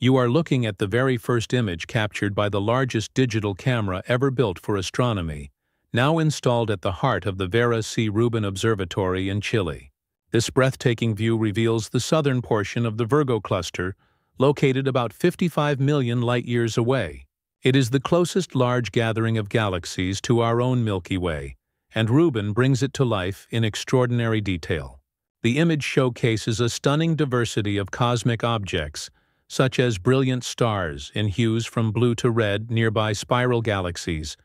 You are looking at the very first image captured by the largest digital camera ever built for astronomy, now installed at the heart of the Vera C. Rubin Observatory in Chile. This breathtaking view reveals the southern portion of the Virgo cluster, located about 55 million light-years away. It is the closest large gathering of galaxies to our own Milky Way, and Rubin brings it to life in extraordinary detail. The image showcases a stunning diversity of cosmic objects, such as brilliant stars in hues from blue to red nearby spiral galaxies,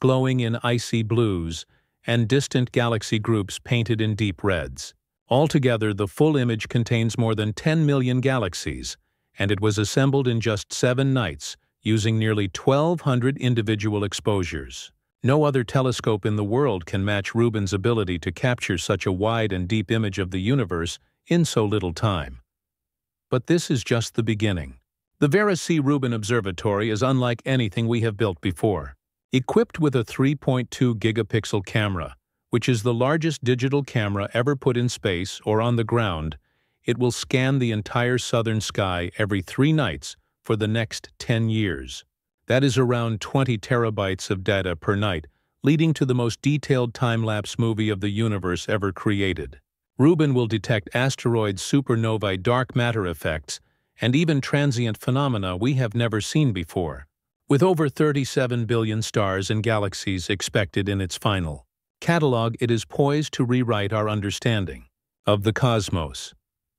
glowing in icy blues, and distant galaxy groups painted in deep reds. Altogether, the full image contains more than 10 million galaxies, and it was assembled in just seven nights, using nearly 1,200 individual exposures. No other telescope in the world can match Rubin's ability to capture such a wide and deep image of the universe in so little time. But this is just the beginning. The Vera C. Rubin Observatory is unlike anything we have built before. Equipped with a 3.2 gigapixel camera, which is the largest digital camera ever put in space or on the ground, it will scan the entire southern sky every three nights for the next 10 years. That is around 20 terabytes of data per night, leading to the most detailed time-lapse movie of the universe ever created. Rubin will detect asteroids, supernovae, dark matter effects, and even transient phenomena we have never seen before. With over 37 billion stars and galaxies expected in its final catalog, it is poised to rewrite our understanding of the cosmos.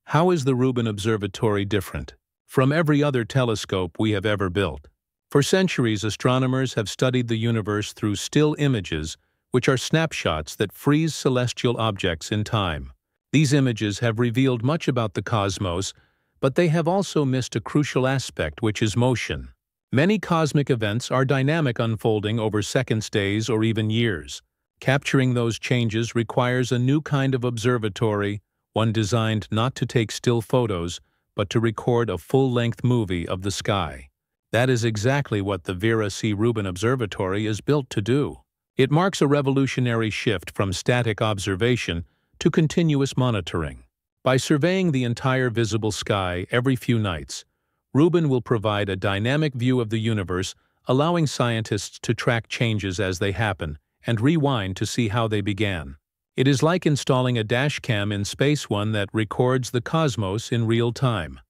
How is the Rubin Observatory different? from every other telescope we have ever built. For centuries, astronomers have studied the universe through still images, which are snapshots that freeze celestial objects in time. These images have revealed much about the cosmos, but they have also missed a crucial aspect, which is motion. Many cosmic events are dynamic unfolding over seconds, days, or even years. Capturing those changes requires a new kind of observatory, one designed not to take still photos, but to record a full-length movie of the sky. That is exactly what the Vera C. Rubin Observatory is built to do. It marks a revolutionary shift from static observation to continuous monitoring. By surveying the entire visible sky every few nights, Rubin will provide a dynamic view of the universe, allowing scientists to track changes as they happen and rewind to see how they began. It is like installing a dashcam in Space One that records the cosmos in real time.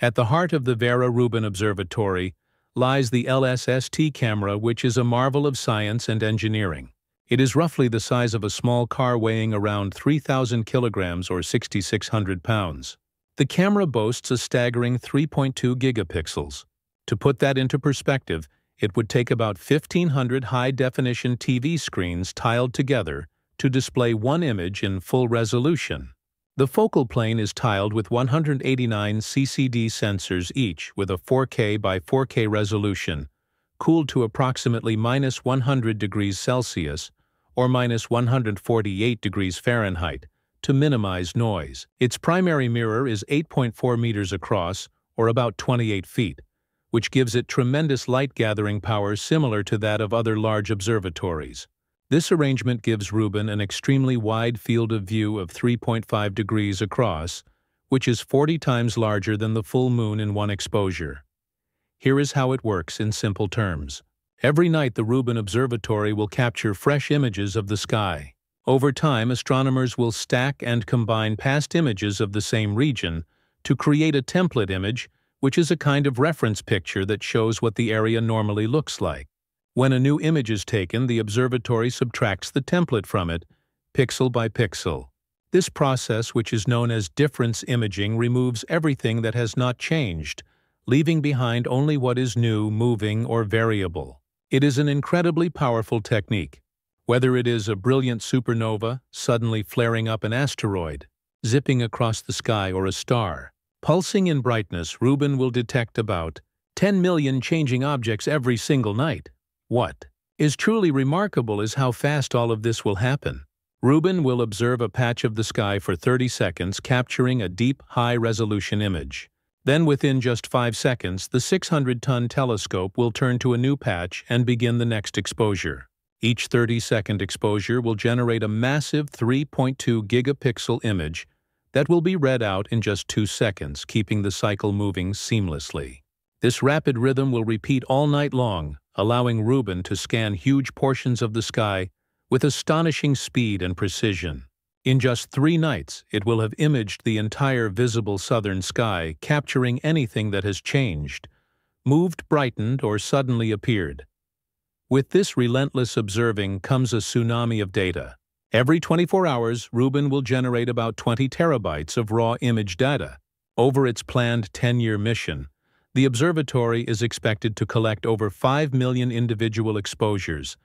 At the heart of the Vera Rubin Observatory lies the LSST camera which is a marvel of science and engineering. It is roughly the size of a small car weighing around 3,000 kilograms or 6,600 pounds. The camera boasts a staggering 3.2 gigapixels. To put that into perspective, it would take about 1,500 high-definition TV screens tiled together to display one image in full resolution. The focal plane is tiled with 189 CCD sensors each with a 4K by 4K resolution, cooled to approximately minus 100 degrees Celsius or minus 148 degrees Fahrenheit to minimize noise. Its primary mirror is 8.4 meters across or about 28 feet, which gives it tremendous light-gathering power similar to that of other large observatories. This arrangement gives Rubin an extremely wide field of view of 3.5 degrees across, which is 40 times larger than the full moon in one exposure. Here is how it works in simple terms. Every night the Rubin Observatory will capture fresh images of the sky. Over time, astronomers will stack and combine past images of the same region to create a template image, which is a kind of reference picture that shows what the area normally looks like. When a new image is taken, the observatory subtracts the template from it, pixel by pixel. This process, which is known as difference imaging, removes everything that has not changed, leaving behind only what is new, moving, or variable. It is an incredibly powerful technique. Whether it is a brilliant supernova suddenly flaring up an asteroid, zipping across the sky, or a star, pulsing in brightness, Rubin will detect about 10 million changing objects every single night. What is truly remarkable is how fast all of this will happen. Rubin will observe a patch of the sky for 30 seconds, capturing a deep, high-resolution image. Then within just 5 seconds, the 600-ton telescope will turn to a new patch and begin the next exposure. Each 30-second exposure will generate a massive 3.2 gigapixel image, that will be read out in just two seconds, keeping the cycle moving seamlessly. This rapid rhythm will repeat all night long, allowing Rubin to scan huge portions of the sky with astonishing speed and precision. In just three nights, it will have imaged the entire visible southern sky, capturing anything that has changed, moved, brightened, or suddenly appeared. With this relentless observing comes a tsunami of data. Every 24 hours, Rubin will generate about 20 terabytes of raw image data. Over its planned 10-year mission, the observatory is expected to collect over 5 million individual exposures,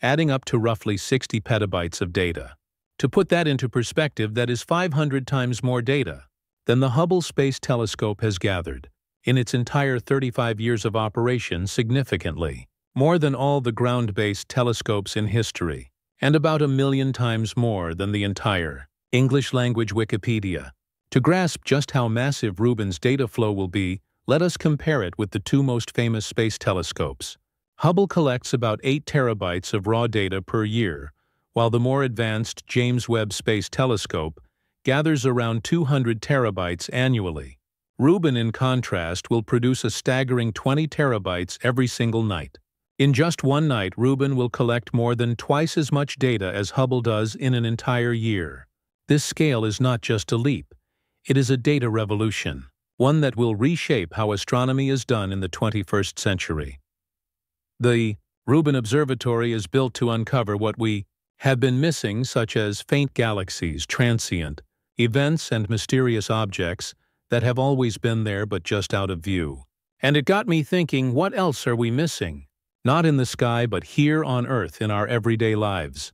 adding up to roughly 60 petabytes of data. To put that into perspective, that is 500 times more data than the Hubble Space Telescope has gathered in its entire 35 years of operation significantly, more than all the ground-based telescopes in history, and about a million times more than the entire English-language Wikipedia. To grasp just how massive Rubin's data flow will be, let us compare it with the two most famous space telescopes. Hubble collects about 8 terabytes of raw data per year, while the more advanced James Webb Space Telescope gathers around 200 terabytes annually. Rubin, in contrast, will produce a staggering 20 terabytes every single night. In just one night, Rubin will collect more than twice as much data as Hubble does in an entire year. This scale is not just a leap, it is a data revolution one that will reshape how astronomy is done in the 21st century. The Rubin Observatory is built to uncover what we have been missing, such as faint galaxies, transient, events, and mysterious objects that have always been there but just out of view. And it got me thinking, what else are we missing? Not in the sky, but here on Earth in our everyday lives.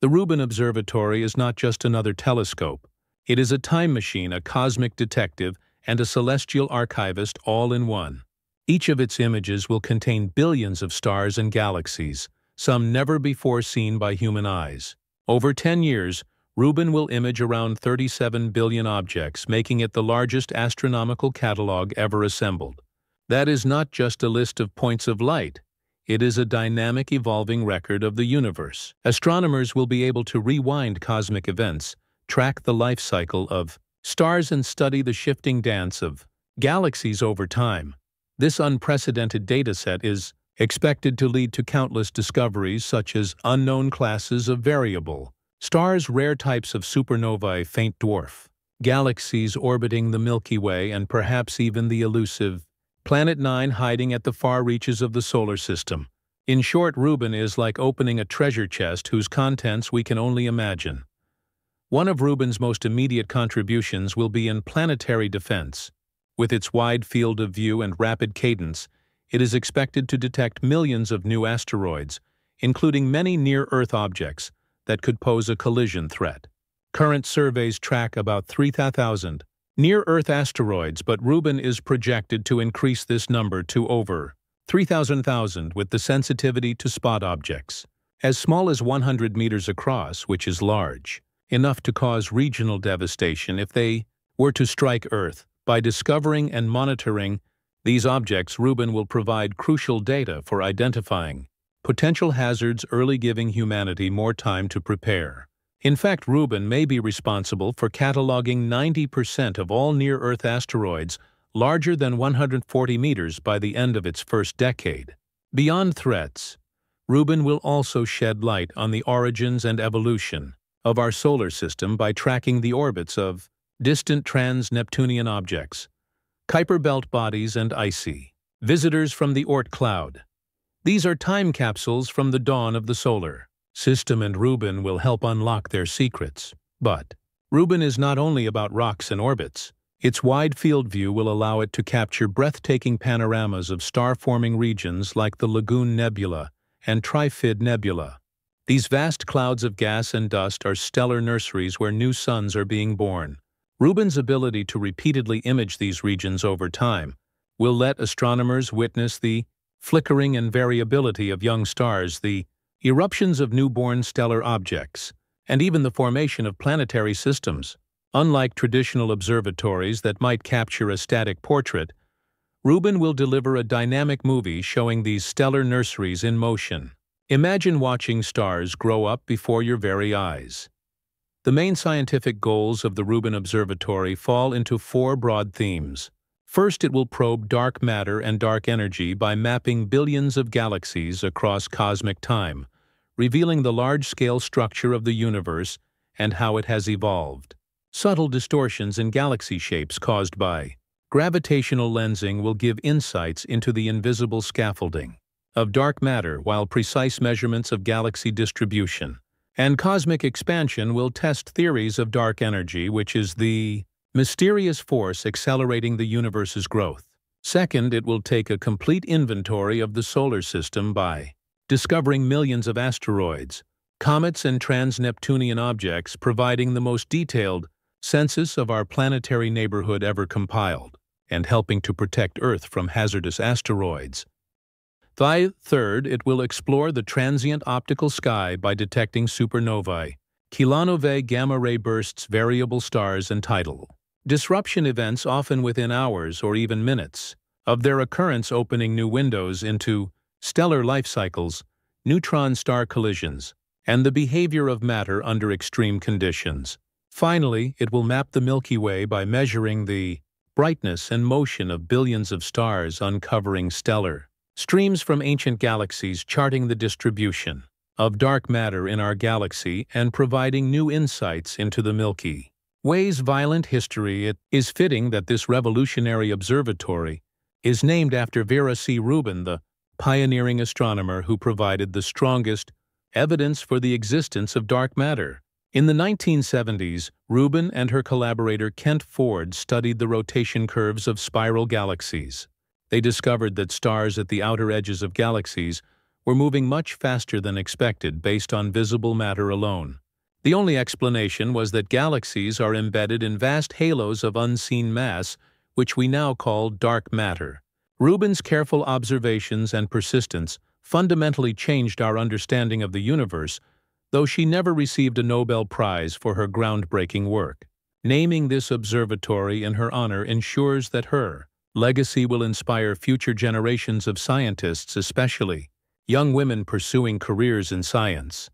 The Rubin Observatory is not just another telescope. It is a time machine, a cosmic detective, and a celestial archivist all in one. Each of its images will contain billions of stars and galaxies, some never before seen by human eyes. Over 10 years, Rubin will image around 37 billion objects, making it the largest astronomical catalog ever assembled. That is not just a list of points of light. It is a dynamic evolving record of the universe. Astronomers will be able to rewind cosmic events, track the life cycle of stars and study the shifting dance of galaxies over time. This unprecedented dataset is expected to lead to countless discoveries such as unknown classes of variable, stars rare types of supernovae faint dwarf, galaxies orbiting the Milky Way and perhaps even the elusive Planet 9 hiding at the far reaches of the solar system. In short, Rubin is like opening a treasure chest whose contents we can only imagine. One of Rubin's most immediate contributions will be in planetary defense. With its wide field of view and rapid cadence, it is expected to detect millions of new asteroids, including many near-Earth objects that could pose a collision threat. Current surveys track about 3,000 near-Earth asteroids, but Rubin is projected to increase this number to over 3,000 with the sensitivity to spot objects, as small as 100 meters across, which is large enough to cause regional devastation if they were to strike Earth. By discovering and monitoring these objects, Rubin will provide crucial data for identifying potential hazards early giving humanity more time to prepare. In fact, Rubin may be responsible for cataloging 90% of all near-Earth asteroids larger than 140 meters by the end of its first decade. Beyond threats, Rubin will also shed light on the origins and evolution of our solar system by tracking the orbits of distant trans-Neptunian objects, Kuiper belt bodies and icy, visitors from the Oort cloud. These are time capsules from the dawn of the solar system and Rubin will help unlock their secrets. But Rubin is not only about rocks and orbits. Its wide field view will allow it to capture breathtaking panoramas of star-forming regions like the Lagoon Nebula and Trifid Nebula. These vast clouds of gas and dust are stellar nurseries where new suns are being born. Rubin's ability to repeatedly image these regions over time will let astronomers witness the flickering and variability of young stars, the eruptions of newborn stellar objects, and even the formation of planetary systems. Unlike traditional observatories that might capture a static portrait, Rubin will deliver a dynamic movie showing these stellar nurseries in motion. Imagine watching stars grow up before your very eyes. The main scientific goals of the Rubin Observatory fall into four broad themes. First, it will probe dark matter and dark energy by mapping billions of galaxies across cosmic time, revealing the large-scale structure of the universe and how it has evolved. Subtle distortions in galaxy shapes caused by gravitational lensing will give insights into the invisible scaffolding of dark matter while precise measurements of galaxy distribution and cosmic expansion will test theories of dark energy, which is the mysterious force accelerating the universe's growth. Second, it will take a complete inventory of the solar system by discovering millions of asteroids, comets and trans-Neptunian objects providing the most detailed census of our planetary neighborhood ever compiled, and helping to protect Earth from hazardous asteroids. Third, it will explore the transient optical sky by detecting supernovae, kilonova gamma-ray bursts variable stars and tidal. Disruption events often within hours or even minutes. Of their occurrence opening new windows into stellar life cycles, neutron star collisions, and the behavior of matter under extreme conditions. Finally, it will map the Milky Way by measuring the brightness and motion of billions of stars uncovering stellar streams from ancient galaxies charting the distribution of dark matter in our galaxy and providing new insights into the Milky Way's violent history, it is fitting that this revolutionary observatory is named after Vera C. Rubin, the pioneering astronomer who provided the strongest evidence for the existence of dark matter. In the 1970s, Rubin and her collaborator Kent Ford studied the rotation curves of spiral galaxies. They discovered that stars at the outer edges of galaxies were moving much faster than expected based on visible matter alone. The only explanation was that galaxies are embedded in vast halos of unseen mass, which we now call dark matter. Rubin's careful observations and persistence fundamentally changed our understanding of the universe, though she never received a Nobel Prize for her groundbreaking work. Naming this observatory in her honor ensures that her legacy will inspire future generations of scientists, especially young women pursuing careers in science.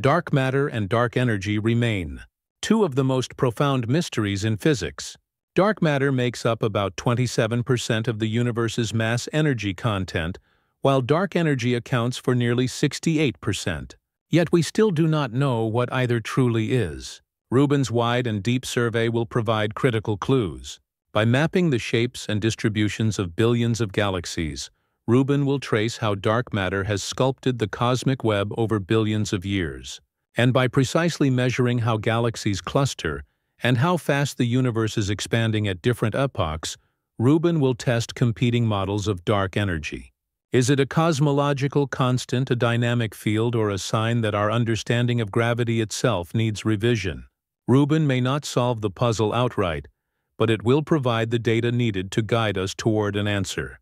Dark matter and dark energy remain, two of the most profound mysteries in physics. Dark matter makes up about 27% of the universe's mass energy content, while dark energy accounts for nearly 68%. Yet we still do not know what either truly is. Rubin's wide and deep survey will provide critical clues. By mapping the shapes and distributions of billions of galaxies, Rubin will trace how dark matter has sculpted the cosmic web over billions of years. And by precisely measuring how galaxies cluster and how fast the universe is expanding at different epochs, Rubin will test competing models of dark energy. Is it a cosmological constant, a dynamic field, or a sign that our understanding of gravity itself needs revision? Rubin may not solve the puzzle outright, but it will provide the data needed to guide us toward an answer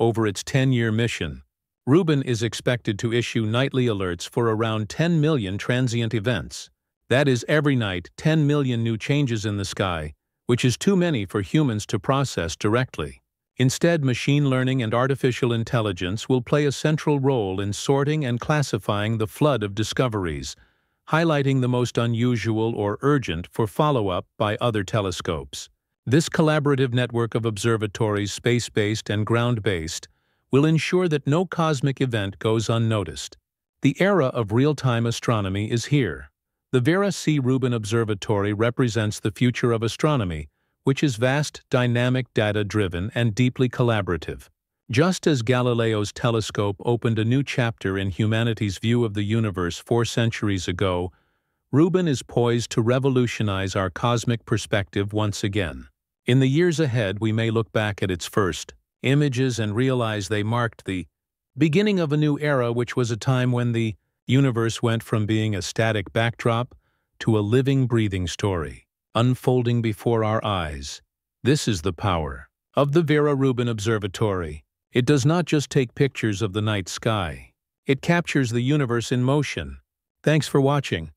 over its 10-year mission, Rubin is expected to issue nightly alerts for around 10 million transient events. That is every night 10 million new changes in the sky, which is too many for humans to process directly. Instead, machine learning and artificial intelligence will play a central role in sorting and classifying the flood of discoveries, highlighting the most unusual or urgent for follow-up by other telescopes. This collaborative network of observatories, space-based and ground-based, will ensure that no cosmic event goes unnoticed. The era of real-time astronomy is here. The Vera C. Rubin Observatory represents the future of astronomy, which is vast, dynamic, data-driven, and deeply collaborative. Just as Galileo's telescope opened a new chapter in humanity's view of the universe four centuries ago, Rubin is poised to revolutionize our cosmic perspective once again. In the years ahead, we may look back at its first images and realize they marked the beginning of a new era, which was a time when the universe went from being a static backdrop to a living, breathing story, unfolding before our eyes. This is the power of the Vera Rubin Observatory. It does not just take pictures of the night sky. It captures the universe in motion. Thanks for watching.